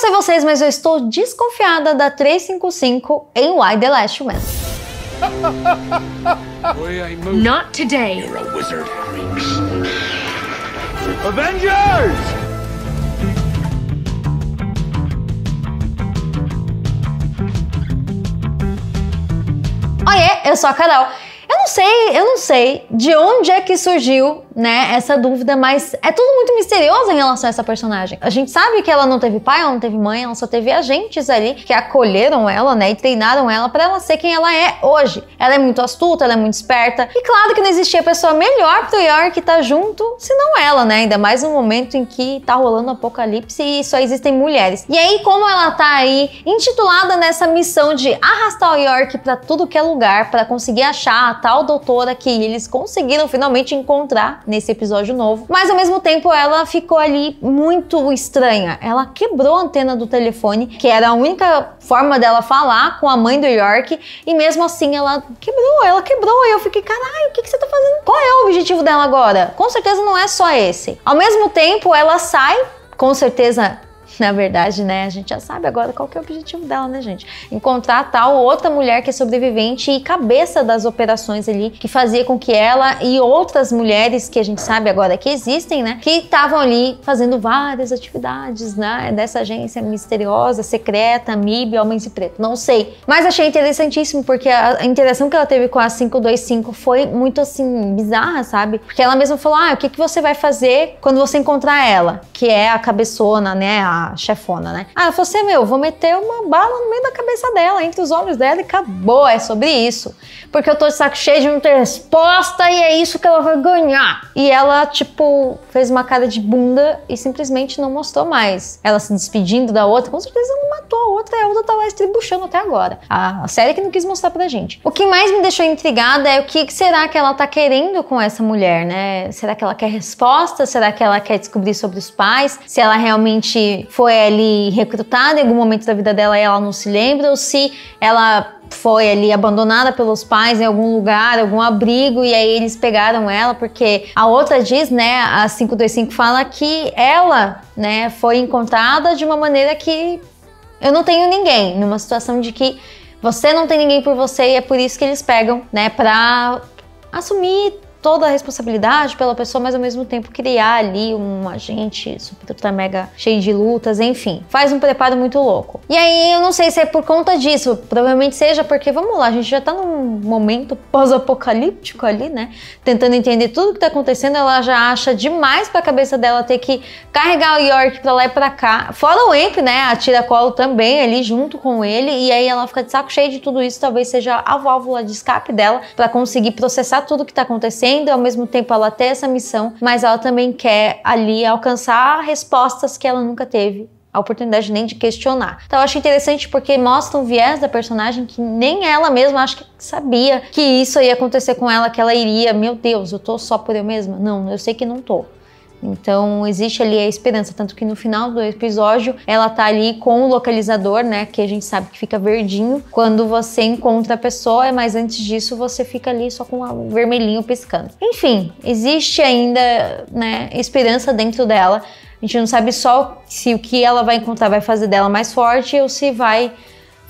sei vocês, mas eu estou desconfiada da 355 em Why the Last Man. Not today. You're a wizard. Avengers! Oiê, eu sou a Carol. Eu não sei, eu não sei de onde é que surgiu né, essa dúvida, mas é tudo muito misterioso em relação a essa personagem. A gente sabe que ela não teve pai, ela não teve mãe, ela só teve agentes ali que acolheram ela, né, e treinaram ela para ela ser quem ela é hoje. Ela é muito astuta, ela é muito esperta. E claro que não existia pessoa melhor pro York estar tá junto, senão ela, né? Ainda mais no momento em que tá rolando um apocalipse e só existem mulheres. E aí, como ela tá aí intitulada nessa missão de arrastar o York para tudo que é lugar, para conseguir achar a tal doutora que eles conseguiram finalmente encontrar nesse episódio novo. Mas ao mesmo tempo ela ficou ali muito estranha. Ela quebrou a antena do telefone, que era a única forma dela falar com a mãe do York, e mesmo assim ela quebrou, ela quebrou. E eu fiquei, caralho, o que, que você tá fazendo? Qual é o objetivo dela agora? Com certeza não é só esse. Ao mesmo tempo, ela sai, com certeza na verdade, né? A gente já sabe agora qual que é o objetivo dela, né, gente? Encontrar tal outra mulher que é sobrevivente e cabeça das operações ali, que fazia com que ela e outras mulheres que a gente sabe agora que existem, né? Que estavam ali fazendo várias atividades, né? Dessa agência misteriosa, secreta, MIB, Homens e Preto. Não sei. Mas achei interessantíssimo porque a interação que ela teve com a 525 foi muito assim, bizarra, sabe? Porque ela mesma falou: ah, o que, que você vai fazer quando você encontrar ela? Que é a cabeçona, né? A chefona, né? Ah, você, meu, vou meter uma bala no meio da cabeça dela, entre os olhos dela e acabou. É sobre isso. Porque eu tô de saco cheio de não ter resposta e é isso que ela vai ganhar. E ela, tipo, fez uma cara de bunda e simplesmente não mostrou mais. Ela se despedindo da outra, com certeza não matou a outra e a outra tá lá estribuchando até agora. A, série que não quis mostrar pra gente. O que mais me deixou intrigada é o que será que ela tá querendo com essa mulher, né? Será que ela quer resposta? Será que ela quer descobrir sobre os pais? Se ela realmente foi ali recrutada em algum momento da vida dela e ela não se lembra, ou se ela foi ali abandonada pelos pais em algum lugar, algum abrigo, e aí eles pegaram ela, porque a outra diz, né, a 525 fala que ela, né, foi encontrada de uma maneira que eu não tenho ninguém, numa situação de que você não tem ninguém por você e é por isso que eles pegam, né, pra assumir toda a responsabilidade pela pessoa, mas ao mesmo tempo criar ali um agente super ultra mega cheio de lutas, enfim. Faz um preparo muito louco. E aí eu não sei se é por conta disso, provavelmente seja porque, vamos lá, a gente já tá num momento pós-apocalíptico ali, né? Tentando entender tudo que tá acontecendo, ela já acha demais pra cabeça dela ter que carregar o York pra lá e pra cá. Fora o Emp, né? A Tiracolo também ali junto com ele, e aí ela fica de saco cheio de tudo isso, talvez seja a válvula de escape dela para conseguir processar tudo que tá acontecendo querendo ao mesmo tempo ela ter essa missão, mas ela também quer ali alcançar respostas que ela nunca teve a oportunidade nem de questionar. Então eu acho interessante porque mostra um viés da personagem que nem ela mesma acho que sabia que isso ia acontecer com ela, que ela iria, meu Deus, eu tô só por eu mesma? Não, eu sei que não tô. Então existe ali a esperança, tanto que no final do episódio ela tá ali com o localizador, né, que a gente sabe que fica verdinho quando você encontra a pessoa, mas antes disso você fica ali só com o vermelhinho piscando. Enfim, existe ainda, né, esperança dentro dela. A gente não sabe só se o que ela vai encontrar vai fazer dela mais forte ou se vai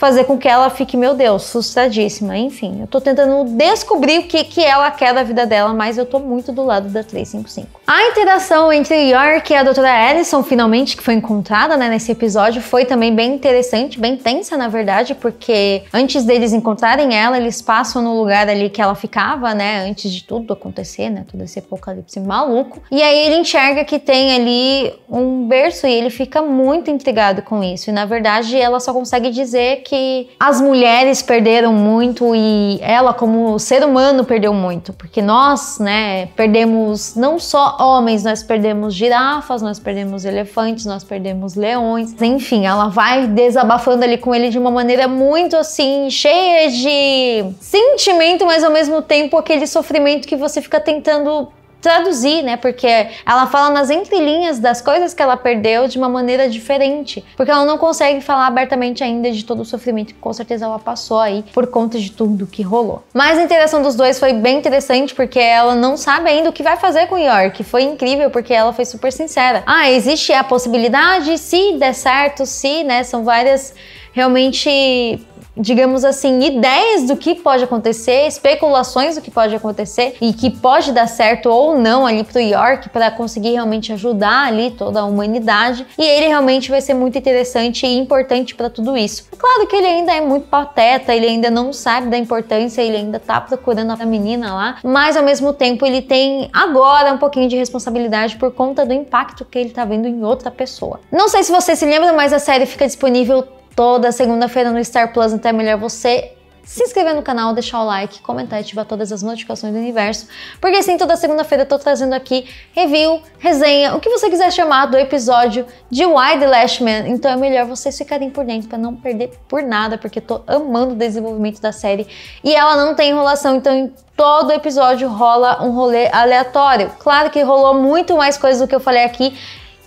fazer com que ela fique, meu Deus, frustradíssima. Enfim, eu tô tentando descobrir o que, que ela quer da vida dela, mas eu tô muito do lado da 355. A interação entre York e a doutora Ellison, finalmente, que foi encontrada né, nesse episódio, foi também bem interessante, bem tensa, na verdade, porque antes deles encontrarem ela, eles passam no lugar ali que ela ficava, né, antes de tudo acontecer, né, todo esse apocalipse maluco. E aí ele enxerga que tem ali um berço e ele fica muito intrigado com isso. E na verdade, ela só consegue dizer que que as mulheres perderam muito e ela como ser humano perdeu muito, porque nós, né, perdemos não só homens, nós perdemos girafas, nós perdemos elefantes, nós perdemos leões, enfim, ela vai desabafando ali com ele de uma maneira muito assim, cheia de sentimento, mas ao mesmo tempo aquele sofrimento que você fica tentando traduzir, né? Porque ela fala nas entrelinhas das coisas que ela perdeu de uma maneira diferente, porque ela não consegue falar abertamente ainda de todo o sofrimento que com certeza ela passou aí por conta de tudo que rolou. Mas a interação dos dois foi bem interessante porque ela não sabe ainda o que vai fazer com York. Foi incrível porque ela foi super sincera. Ah, existe a possibilidade se der certo, se, né? São várias realmente digamos assim, ideias do que pode acontecer, especulações do que pode acontecer e que pode dar certo ou não ali pro York para conseguir realmente ajudar ali toda a humanidade. E ele realmente vai ser muito interessante e importante para tudo isso. É claro que ele ainda é muito pateta, ele ainda não sabe da importância, ele ainda tá procurando a menina lá, mas ao mesmo tempo ele tem agora um pouquinho de responsabilidade por conta do impacto que ele tá vendo em outra pessoa. Não sei se você se lembra, mas a série fica disponível toda segunda-feira no Star Plus, então é melhor você. Se inscrever no canal, deixar o like, comentar e ativar todas as notificações do universo, porque assim, toda segunda-feira eu tô trazendo aqui review, resenha, o que você quiser chamar do episódio de the Last Man, então é melhor vocês ficarem por dentro para não perder por nada, porque eu tô amando o desenvolvimento da série e ela não tem enrolação, então em todo episódio rola um rolê aleatório. Claro que rolou muito mais coisas do que eu falei aqui,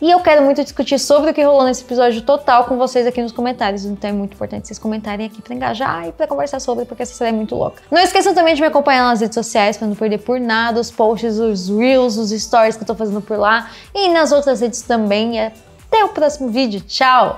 e eu quero muito discutir sobre o que rolou nesse episódio total com vocês aqui nos comentários. Então é muito importante vocês comentarem aqui para engajar e para conversar sobre, porque essa série é muito louca. Não esqueçam também de me acompanhar nas redes sociais para não perder por nada os posts, os reels, os stories que eu tô fazendo por lá e nas outras redes também. Até o próximo vídeo. Tchau!